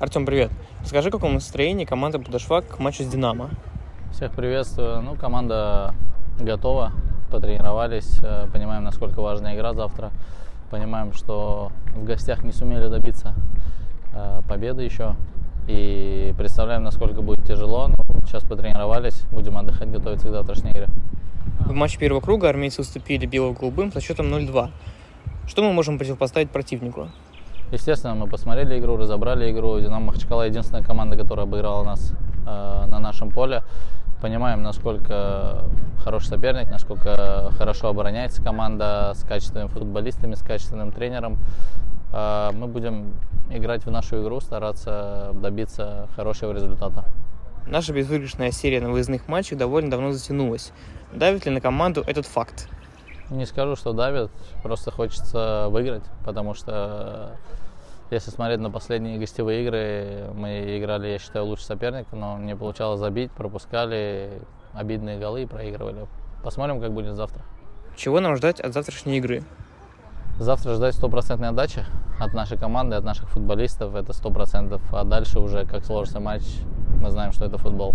Артем, привет. Расскажи, в каком настроении команда подошла к матчу с «Динамо». Всех приветствую. Ну, команда готова, потренировались, э, понимаем, насколько важная игра завтра. Понимаем, что в гостях не сумели добиться э, победы еще. И представляем, насколько будет тяжело. Но сейчас потренировались, будем отдыхать, готовиться к завтрашней игре. В матче первого круга армейцы уступили бело-голубым со счетом 0-2. Что мы можем противопоставить противнику? Естественно, мы посмотрели игру, разобрали игру. Динамо Махачкала единственная команда, которая обыграла нас э, на нашем поле. Понимаем, насколько хороший соперник, насколько хорошо обороняется команда с качественными футболистами, с качественным тренером. Э, мы будем играть в нашу игру, стараться добиться хорошего результата. Наша безвыигрышная серия на выездных матчах довольно давно затянулась. Давит ли на команду этот факт? Не скажу, что давит, просто хочется выиграть, потому что если смотреть на последние гостевые игры, мы играли, я считаю, лучше соперника, но не получалось забить, пропускали обидные голы и проигрывали. Посмотрим, как будет завтра. Чего нам ждать от завтрашней игры? Завтра ждать стопроцентной отдачи от нашей команды, от наших футболистов, это сто процентов. А дальше уже, как сложится матч, мы знаем, что это футбол.